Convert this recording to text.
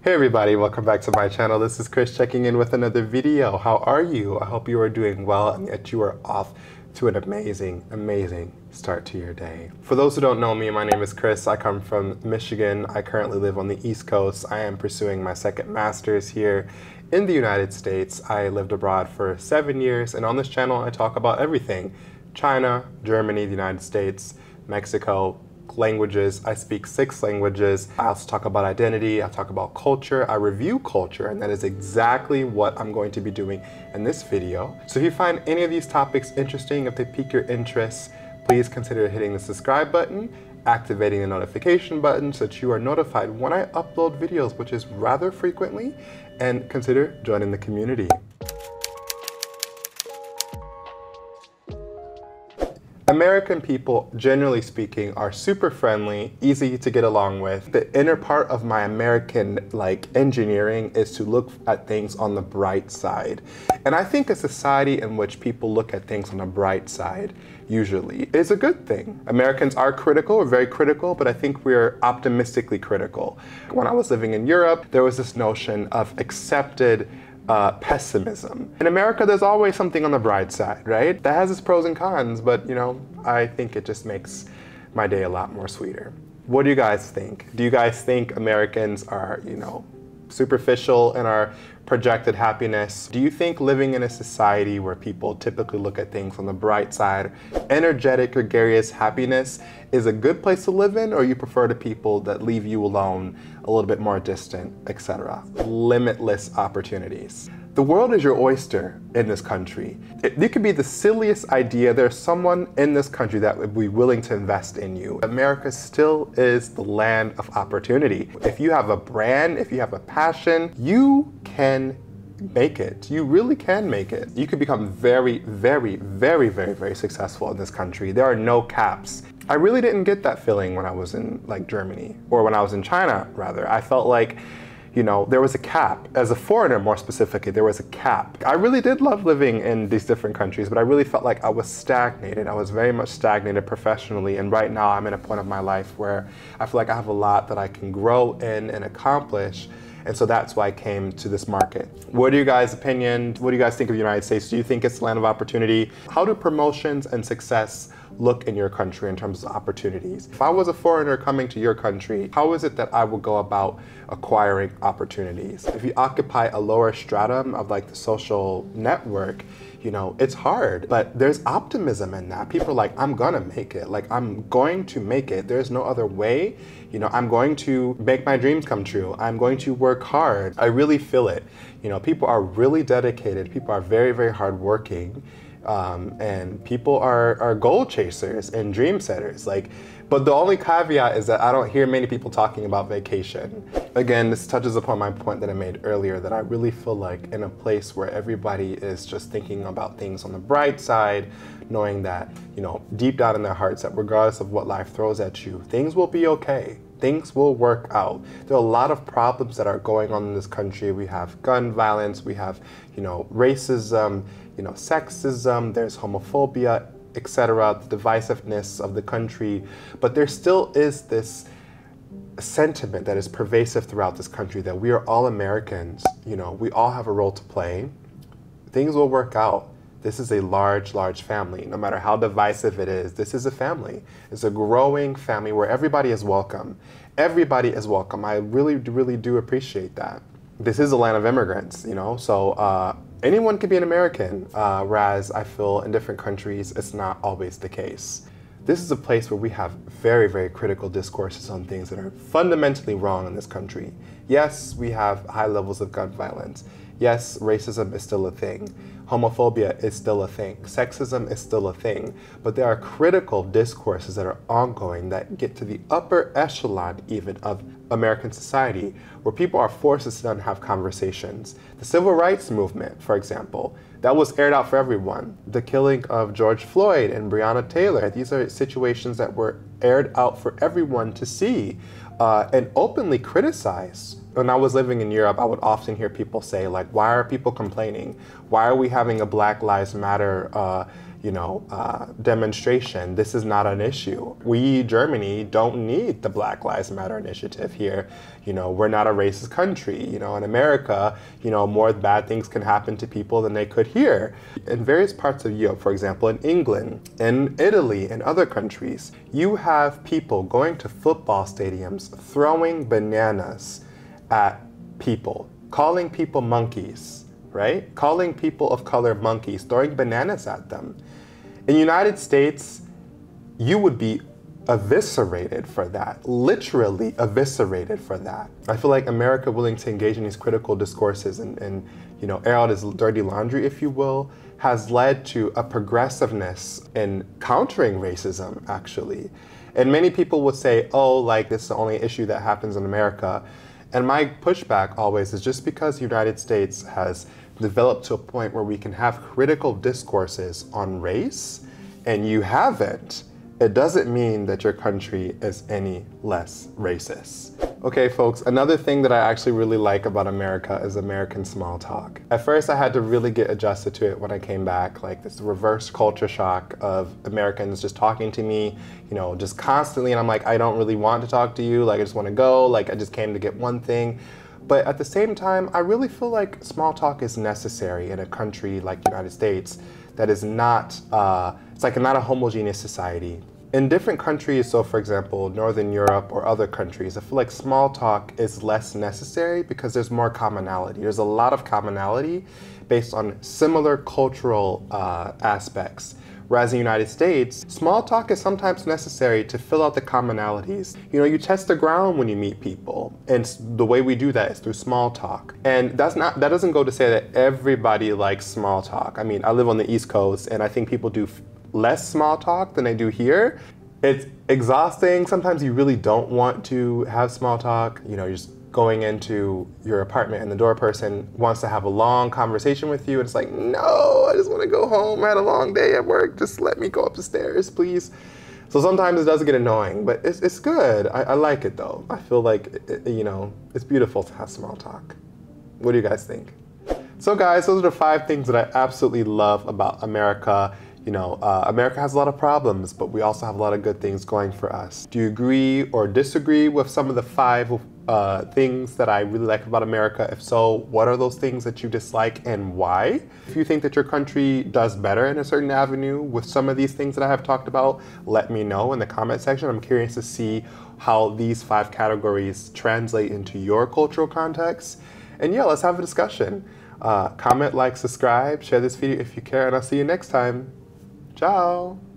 Hey everybody, welcome back to my channel. This is Chris checking in with another video. How are you? I hope you are doing well and that you are off to an amazing, amazing start to your day. For those who don't know me, my name is Chris. I come from Michigan. I currently live on the East Coast. I am pursuing my second master's here in the United States. I lived abroad for seven years and on this channel I talk about everything. China, Germany, the United States, Mexico, languages. I speak six languages. I also talk about identity. I talk about culture. I review culture, and that is exactly what I'm going to be doing in this video. So if you find any of these topics interesting, if they pique your interest, please consider hitting the subscribe button, activating the notification button so that you are notified when I upload videos, which is rather frequently, and consider joining the community. American people, generally speaking, are super friendly, easy to get along with. The inner part of my American like engineering is to look at things on the bright side. And I think a society in which people look at things on the bright side usually is a good thing. Americans are critical, we're very critical, but I think we're optimistically critical. When I was living in Europe, there was this notion of accepted uh, pessimism. In America, there's always something on the bright side, right? That has its pros and cons, but you know, I think it just makes my day a lot more sweeter. What do you guys think? Do you guys think Americans are, you know, superficial in our projected happiness. Do you think living in a society where people typically look at things on the bright side, energetic, gregarious happiness is a good place to live in, or you prefer to people that leave you alone, a little bit more distant, etc.? Limitless opportunities. The world is your oyster in this country. It, it, could be the silliest idea. There's someone in this country that would be willing to invest in you. America still is the land of opportunity. If you have a brand, if you have a passion, you can make it. You really can make it. You could become very, very, very, very, very successful in this country. There are no caps. I really didn't get that feeling when I was in like Germany or when I was in China rather. I felt like you know, there was a cap. As a foreigner, more specifically, there was a cap. I really did love living in these different countries, but I really felt like I was stagnated. I was very much stagnated professionally, and right now I'm in a point of my life where I feel like I have a lot that I can grow in and accomplish. And so that's why I came to this market. What are you guys' opinion? What do you guys think of the United States? Do you think it's the land of opportunity? How do promotions and success look in your country in terms of opportunities. If I was a foreigner coming to your country, how is it that I would go about acquiring opportunities? If you occupy a lower stratum of like the social network, you know, it's hard, but there's optimism in that. People are like, I'm gonna make it. Like, I'm going to make it. There's no other way. You know, I'm going to make my dreams come true. I'm going to work hard. I really feel it. You know, people are really dedicated. People are very, very hardworking. Um, and people are, are goal chasers and dream setters. Like, but the only caveat is that I don't hear many people talking about vacation. Again, this touches upon my point that I made earlier that I really feel like in a place where everybody is just thinking about things on the bright side, knowing that, you know, deep down in their hearts that regardless of what life throws at you, things will be okay things will work out. There are a lot of problems that are going on in this country. We have gun violence, we have, you know, racism, you know, sexism, there's homophobia, etc., the divisiveness of the country, but there still is this sentiment that is pervasive throughout this country that we are all Americans, you know, we all have a role to play. Things will work out. This is a large, large family. No matter how divisive it is, this is a family. It's a growing family where everybody is welcome. Everybody is welcome. I really, really do appreciate that. This is a land of immigrants, you know, so uh, anyone can be an American, uh, whereas I feel in different countries it's not always the case. This is a place where we have very, very critical discourses on things that are fundamentally wrong in this country. Yes, we have high levels of gun violence. Yes, racism is still a thing. Homophobia is still a thing. Sexism is still a thing. But there are critical discourses that are ongoing that get to the upper echelon even of American society, where people are forced to sit down and have conversations. The civil rights movement, for example, that was aired out for everyone. The killing of George Floyd and Breonna Taylor, these are situations that were aired out for everyone to see uh, and openly criticize when I was living in Europe, I would often hear people say, like, why are people complaining? Why are we having a Black Lives Matter, uh, you know, uh, demonstration. This is not an issue. We, Germany, don't need the Black Lives Matter initiative here. You know, we're not a racist country. You know, in America, you know, more bad things can happen to people than they could here. In various parts of Europe, for example, in England, in Italy, and other countries, you have people going to football stadiums throwing bananas at people, calling people monkeys, right? Calling people of color monkeys, throwing bananas at them. In the United States, you would be eviscerated for that, literally eviscerated for that. I feel like America willing to engage in these critical discourses and, and you know, air out his dirty laundry, if you will, has led to a progressiveness in countering racism, actually. And many people would say, oh, like this is the only issue that happens in America. And my pushback always is just because the United States has developed to a point where we can have critical discourses on race, and you haven't, it doesn't mean that your country is any less racist. Okay, folks, another thing that I actually really like about America is American small talk. At first, I had to really get adjusted to it when I came back, like this reverse culture shock of Americans just talking to me, you know, just constantly, and I'm like, I don't really want to talk to you, like, I just want to go, like, I just came to get one thing. But at the same time, I really feel like small talk is necessary in a country like the United States that is not, uh, it's like not a homogeneous society. In different countries, so for example, Northern Europe or other countries, I feel like small talk is less necessary because there's more commonality. There's a lot of commonality based on similar cultural uh, aspects. Whereas in the United States, small talk is sometimes necessary to fill out the commonalities. You know, you test the ground when you meet people, and the way we do that is through small talk. And that's not that doesn't go to say that everybody likes small talk. I mean, I live on the East Coast, and I think people do less small talk than I do here. It's exhausting. Sometimes you really don't want to have small talk. You know, you're just going into your apartment and the door person wants to have a long conversation with you and it's like no i just want to go home. I had a long day at work. Just let me go up the stairs please. So sometimes it does get annoying but it's, it's good. I, I like it though. I feel like it, you know it's beautiful to have small talk. What do you guys think? So guys those are the five things that i absolutely love about america you know, uh, America has a lot of problems, but we also have a lot of good things going for us. Do you agree or disagree with some of the five uh, things that I really like about America? If so, what are those things that you dislike and why? If you think that your country does better in a certain avenue with some of these things that I have talked about, let me know in the comment section. I'm curious to see how these five categories translate into your cultural context. And yeah, let's have a discussion. Uh, comment, like, subscribe, share this video if you care, and I'll see you next time. Ciao!